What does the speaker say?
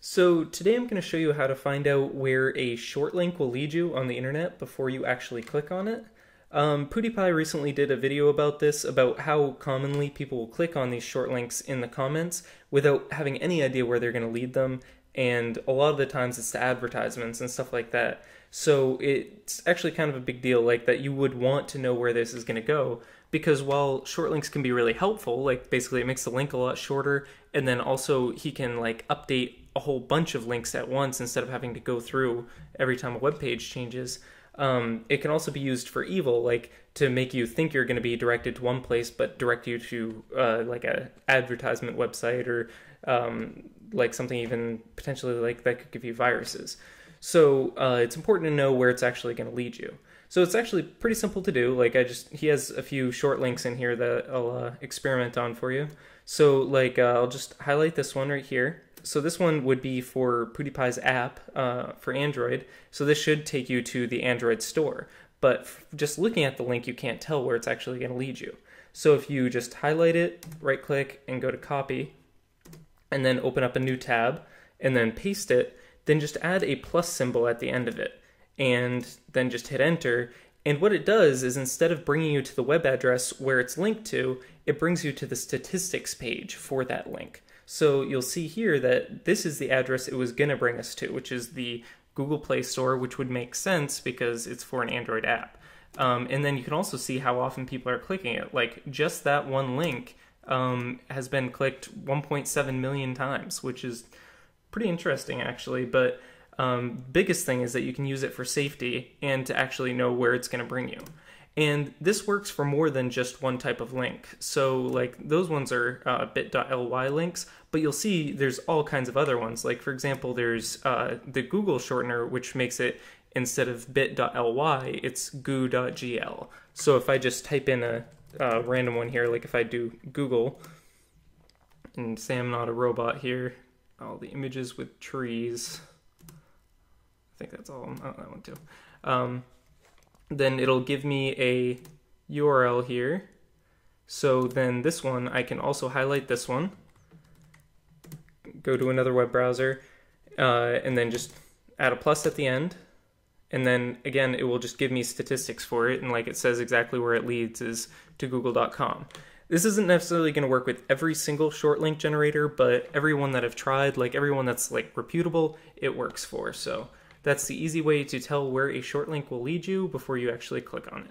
So today I'm going to show you how to find out where a short link will lead you on the internet before you actually click on it. Um, PewDiePie recently did a video about this, about how commonly people will click on these short links in the comments without having any idea where they're going to lead them, and a lot of the times it's to advertisements and stuff like that. So it's actually kind of a big deal, like that you would want to know where this is going to go, because while short links can be really helpful, like basically it makes the link a lot shorter, and then also he can like update a whole bunch of links at once instead of having to go through every time a web page changes. Um, it can also be used for evil, like to make you think you're going to be directed to one place, but direct you to uh, like a advertisement website or um, like something even potentially like that could give you viruses. So uh, it's important to know where it's actually going to lead you. So it's actually pretty simple to do. Like I just he has a few short links in here that I'll uh, experiment on for you. So like uh, I'll just highlight this one right here so this one would be for PewDiePie's app uh, for Android. So this should take you to the Android store. But just looking at the link, you can't tell where it's actually going to lead you. So if you just highlight it, right click, and go to copy, and then open up a new tab, and then paste it, then just add a plus symbol at the end of it. And then just hit enter. And what it does is instead of bringing you to the web address where it's linked to, it brings you to the statistics page for that link. So you'll see here that this is the address it was going to bring us to, which is the Google Play Store, which would make sense because it's for an Android app. Um, and then you can also see how often people are clicking it. Like just that one link um, has been clicked 1.7 million times, which is pretty interesting actually. But um, biggest thing is that you can use it for safety and to actually know where it's going to bring you. And this works for more than just one type of link. So, like, those ones are uh, bit.ly links, but you'll see there's all kinds of other ones. Like, for example, there's uh, the Google shortener, which makes it instead of bit.ly, it's goo.gl. So, if I just type in a, a random one here, like if I do Google and say I'm not a robot here, all the images with trees. I think that's all. Oh, that one too. Um, then it'll give me a URL here. So then this one, I can also highlight this one, go to another web browser, uh, and then just add a plus at the end. And then again, it will just give me statistics for it. And like it says exactly where it leads is to google.com. This isn't necessarily going to work with every single short link generator, but everyone that I've tried, like everyone that's like reputable, it works for. So that's the easy way to tell where a short link will lead you before you actually click on it.